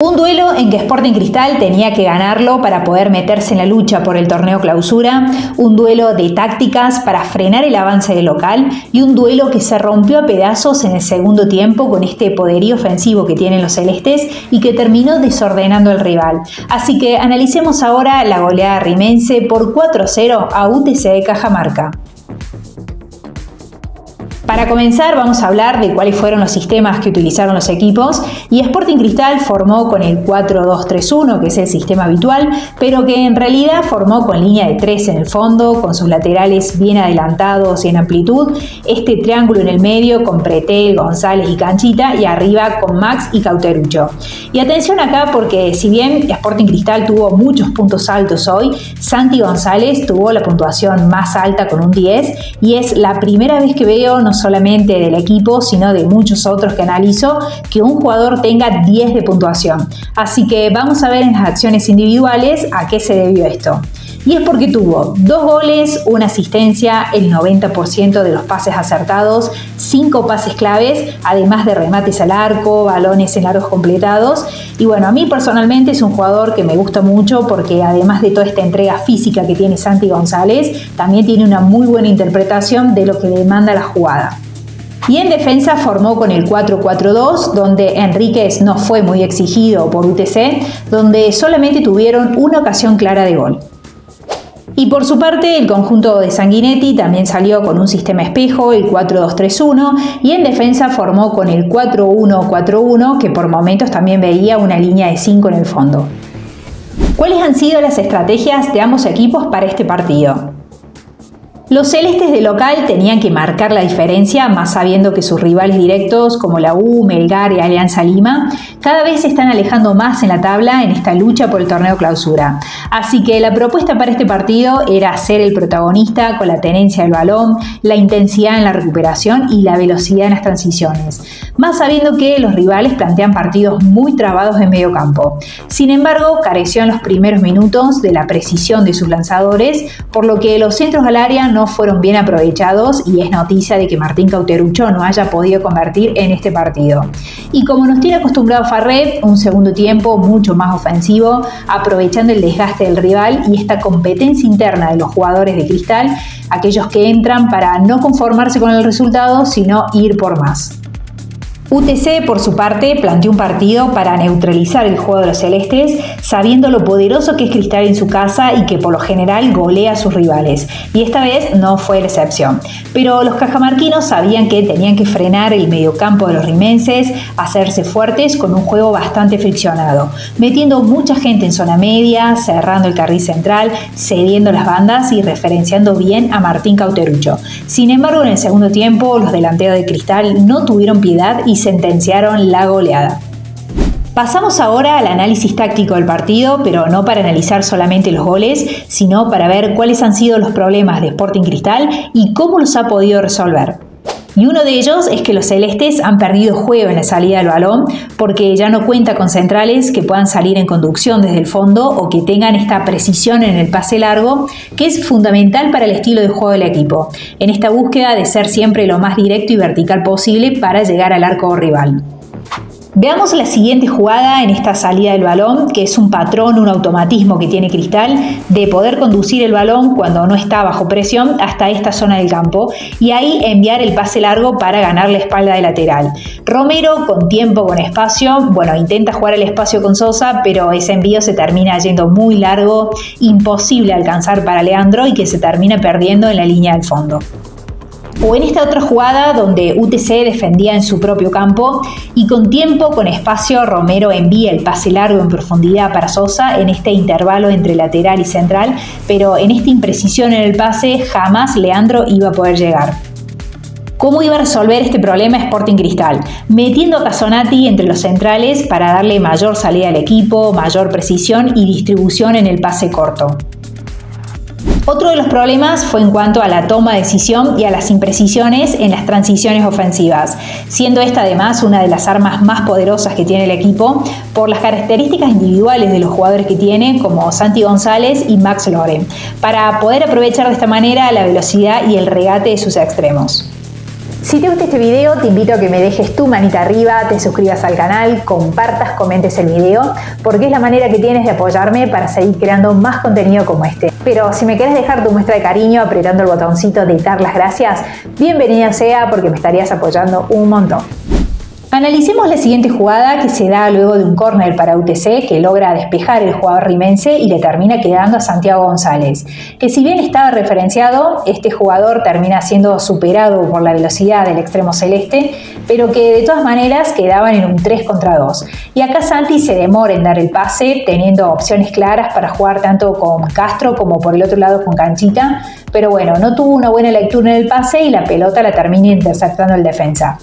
Un duelo en que Sporting Cristal tenía que ganarlo para poder meterse en la lucha por el torneo clausura, un duelo de tácticas para frenar el avance del local y un duelo que se rompió a pedazos en el segundo tiempo con este poderío ofensivo que tienen los celestes y que terminó desordenando al rival. Así que analicemos ahora la goleada rimense por 4-0 a UTC de Cajamarca. Para comenzar vamos a hablar de cuáles fueron los sistemas que utilizaron los equipos y Sporting Cristal formó con el 4-2-3-1 que es el sistema habitual, pero que en realidad formó con línea de 3 en el fondo, con sus laterales bien adelantados y en amplitud, este triángulo en el medio con Pretel, González y Canchita y arriba con Max y Cauterucho. Y atención acá porque si bien Sporting Cristal tuvo muchos puntos altos hoy, Santi González tuvo la puntuación más alta con un 10 y es la primera vez que veo solamente del equipo, sino de muchos otros que analizo, que un jugador tenga 10 de puntuación. Así que vamos a ver en las acciones individuales a qué se debió esto. Y es porque tuvo dos goles, una asistencia, el 90% de los pases acertados, cinco pases claves, además de remates al arco, balones en aros completados. Y bueno, a mí personalmente es un jugador que me gusta mucho porque además de toda esta entrega física que tiene Santi González, también tiene una muy buena interpretación de lo que demanda la jugada. Y en defensa formó con el 4-4-2, donde Enríquez no fue muy exigido por UTC, donde solamente tuvieron una ocasión clara de gol. Y por su parte, el conjunto de Sanguinetti también salió con un sistema espejo, el 4-2-3-1, y en defensa formó con el 4-1-4-1, que por momentos también veía una línea de 5 en el fondo. ¿Cuáles han sido las estrategias de ambos equipos para este partido? Los celestes de local tenían que marcar la diferencia, más sabiendo que sus rivales directos como la U, Melgar y Alianza Lima cada vez se están alejando más en la tabla en esta lucha por el torneo clausura. Así que la propuesta para este partido era ser el protagonista con la tenencia del balón, la intensidad en la recuperación y la velocidad en las transiciones, más sabiendo que los rivales plantean partidos muy trabados en medio campo. Sin embargo, careció en los primeros minutos de la precisión de sus lanzadores, por lo que los centros al área no no fueron bien aprovechados y es noticia de que Martín Cauterucho no haya podido convertir en este partido. Y como nos tiene acostumbrado Farret, un segundo tiempo mucho más ofensivo, aprovechando el desgaste del rival y esta competencia interna de los jugadores de cristal, aquellos que entran para no conformarse con el resultado, sino ir por más. UTC, por su parte, planteó un partido para neutralizar el juego de los celestes, sabiendo lo poderoso que es Cristal en su casa y que por lo general golea a sus rivales. Y esta vez no fue la excepción. Pero los cajamarquinos sabían que tenían que frenar el mediocampo de los rimenses, hacerse fuertes con un juego bastante friccionado, metiendo mucha gente en zona media, cerrando el carril central, cediendo las bandas y referenciando bien a Martín Cauterucho. Sin embargo, en el segundo tiempo, los delanteros de Cristal no tuvieron piedad y sentenciaron la goleada. Pasamos ahora al análisis táctico del partido, pero no para analizar solamente los goles, sino para ver cuáles han sido los problemas de Sporting Cristal y cómo los ha podido resolver. Y uno de ellos es que los celestes han perdido juego en la salida del balón porque ya no cuenta con centrales que puedan salir en conducción desde el fondo o que tengan esta precisión en el pase largo que es fundamental para el estilo de juego del equipo, en esta búsqueda de ser siempre lo más directo y vertical posible para llegar al arco rival. Veamos la siguiente jugada en esta salida del balón, que es un patrón, un automatismo que tiene Cristal de poder conducir el balón cuando no está bajo presión hasta esta zona del campo y ahí enviar el pase largo para ganar la espalda de lateral. Romero con tiempo, con espacio, bueno, intenta jugar el espacio con Sosa, pero ese envío se termina yendo muy largo, imposible alcanzar para Leandro y que se termina perdiendo en la línea del fondo. O en esta otra jugada donde UTC defendía en su propio campo y con tiempo, con espacio, Romero envía el pase largo en profundidad para Sosa en este intervalo entre lateral y central, pero en esta imprecisión en el pase jamás Leandro iba a poder llegar. ¿Cómo iba a resolver este problema Sporting Cristal? Metiendo a Casonati entre los centrales para darle mayor salida al equipo, mayor precisión y distribución en el pase corto. Otro de los problemas fue en cuanto a la toma de decisión y a las imprecisiones en las transiciones ofensivas, siendo esta además una de las armas más poderosas que tiene el equipo por las características individuales de los jugadores que tiene, como Santi González y Max Loren, para poder aprovechar de esta manera la velocidad y el regate de sus extremos. Si te gusta este video, te invito a que me dejes tu manita arriba, te suscribas al canal, compartas, comentes el video, porque es la manera que tienes de apoyarme para seguir creando más contenido como este. Pero si me quieres dejar tu muestra de cariño apretando el botoncito de dar las gracias, bienvenido sea porque me estarías apoyando un montón. Analicemos la siguiente jugada que se da luego de un córner para UTC que logra despejar el jugador rimense y le termina quedando a Santiago González, que si bien estaba referenciado, este jugador termina siendo superado por la velocidad del extremo celeste, pero que de todas maneras quedaban en un 3 contra 2. Y acá Santi se demora en dar el pase, teniendo opciones claras para jugar tanto con Castro como por el otro lado con Canchita, pero bueno, no tuvo una buena lectura en el pase y la pelota la termina interceptando el defensa.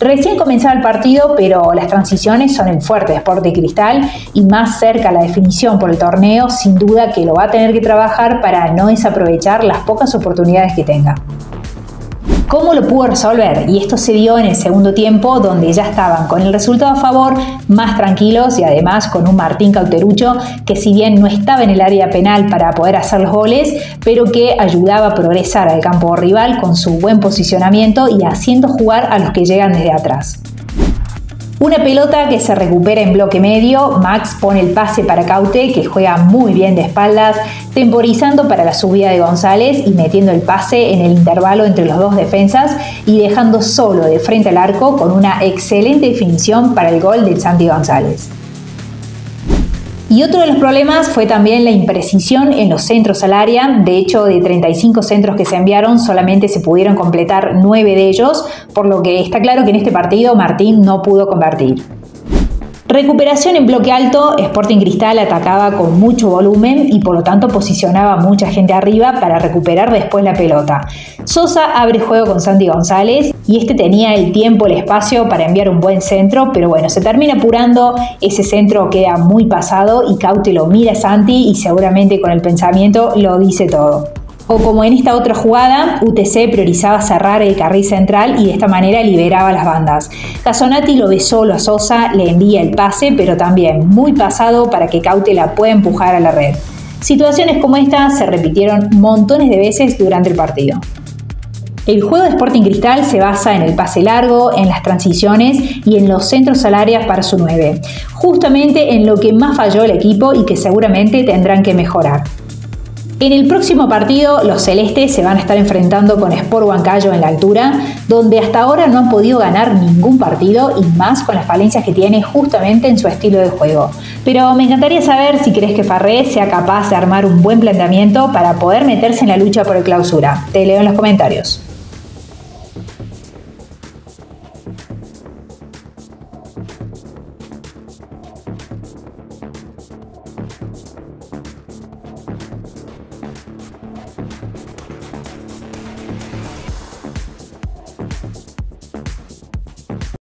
Recién comenzaba el partido, pero las transiciones son el fuerte de Cristal y más cerca la definición por el torneo, sin duda que lo va a tener que trabajar para no desaprovechar las pocas oportunidades que tenga. ¿Cómo lo pudo resolver? Y esto se dio en el segundo tiempo, donde ya estaban con el resultado a favor, más tranquilos y además con un Martín Cauterucho que si bien no estaba en el área penal para poder hacer los goles, pero que ayudaba a progresar al campo rival con su buen posicionamiento y haciendo jugar a los que llegan desde atrás. Una pelota que se recupera en bloque medio, Max pone el pase para Caute, que juega muy bien de espaldas, temporizando para la subida de González y metiendo el pase en el intervalo entre los dos defensas y dejando solo de frente al arco con una excelente definición para el gol del Santi González. Y otro de los problemas fue también la imprecisión en los centros al área. De hecho, de 35 centros que se enviaron, solamente se pudieron completar 9 de ellos, por lo que está claro que en este partido Martín no pudo convertir. Recuperación en bloque alto, Sporting Cristal atacaba con mucho volumen y por lo tanto posicionaba mucha gente arriba para recuperar después la pelota. Sosa abre juego con Santi González y este tenía el tiempo, el espacio para enviar un buen centro, pero bueno, se termina apurando, ese centro queda muy pasado y Caute lo mira a Santi y seguramente con el pensamiento lo dice todo. O como en esta otra jugada, UTC priorizaba cerrar el carril central y de esta manera liberaba las bandas. Casonati lo ve solo a Sosa, le envía el pase, pero también muy pasado para que Caute la pueda empujar a la red. Situaciones como esta se repitieron montones de veces durante el partido. El juego de Sporting Cristal se basa en el pase largo, en las transiciones y en los centros al área para su 9, justamente en lo que más falló el equipo y que seguramente tendrán que mejorar. En el próximo partido, los celestes se van a estar enfrentando con Sport Huancayo en la altura, donde hasta ahora no han podido ganar ningún partido y más con las falencias que tiene justamente en su estilo de juego. Pero me encantaría saber si crees que Farré sea capaz de armar un buen planteamiento para poder meterse en la lucha por el clausura. Te leo en los comentarios.